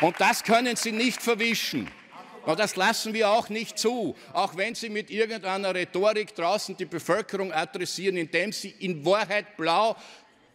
Und das können Sie nicht verwischen. Und das lassen wir auch nicht zu, auch wenn Sie mit irgendeiner Rhetorik draußen die Bevölkerung adressieren, indem Sie in Wahrheit blau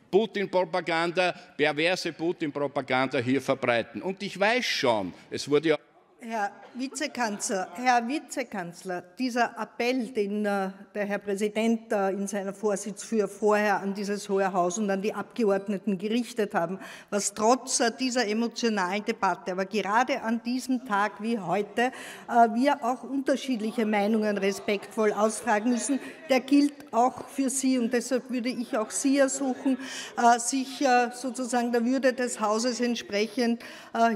Putin-Propaganda, perverse Putin-Propaganda hier verbreiten. Und ich weiß schon, es wurde ja Herr Vizekanzler, Herr Vizekanzler, dieser Appell, den äh, der Herr Präsident äh, in seiner Vorsitzführung vorher an dieses Hohe Haus und an die Abgeordneten gerichtet haben, was trotz äh, dieser emotionalen Debatte, aber gerade an diesem Tag wie heute, wir auch unterschiedliche Meinungen respektvoll austragen müssen, der gilt auch für Sie. Und deshalb würde ich auch Sie ersuchen, sich sozusagen der Würde des Hauses entsprechend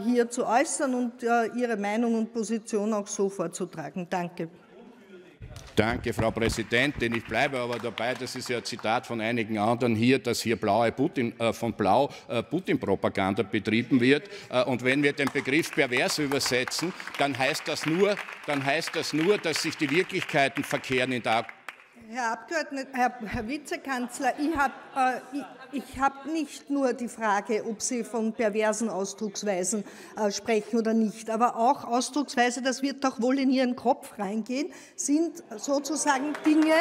hier zu äußern und Ihre Meinung Meinung und Position auch so vorzutragen. Danke. Danke, Frau Präsidentin. Ich bleibe aber dabei, das ist ja ein Zitat von einigen anderen hier, dass hier blaue Putin, äh, von Blau äh, Putin-Propaganda betrieben wird. Äh, und wenn wir den Begriff pervers übersetzen, dann heißt das nur, dann heißt das nur dass sich die Wirklichkeiten verkehren in der Herr Abgeordneter, Herr, Herr Vizekanzler, ich habe äh, ich, ich hab nicht nur die Frage, ob Sie von perversen Ausdrucksweisen äh, sprechen oder nicht, aber auch Ausdrucksweise, das wird doch wohl in Ihren Kopf reingehen, sind sozusagen Dinge,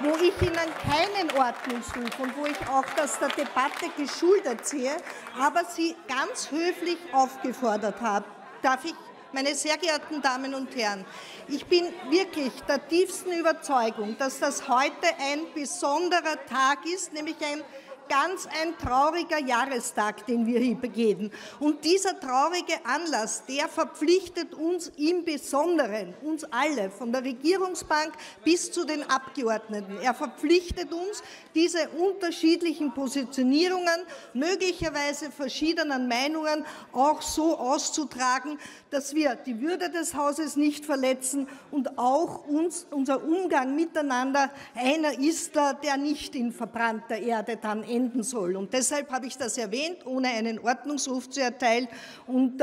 wo ich Ihnen keinen Ordnungsruf und wo ich auch das der Debatte geschuldet sehe, aber Sie ganz höflich aufgefordert habe. Darf ich meine sehr geehrten Damen und Herren, ich bin wirklich der tiefsten Überzeugung, dass das heute ein besonderer Tag ist, nämlich ein ganz ein trauriger Jahrestag, den wir hier begehen. Und dieser traurige Anlass, der verpflichtet uns im Besonderen, uns alle, von der Regierungsbank bis zu den Abgeordneten. Er verpflichtet uns, diese unterschiedlichen Positionierungen, möglicherweise verschiedenen Meinungen auch so auszutragen, dass wir die Würde des Hauses nicht verletzen und auch uns, unser Umgang miteinander einer ist, der nicht in verbrannter Erde dann endet enden soll. Und deshalb habe ich das erwähnt, ohne einen Ordnungsruf zu erteilen. Und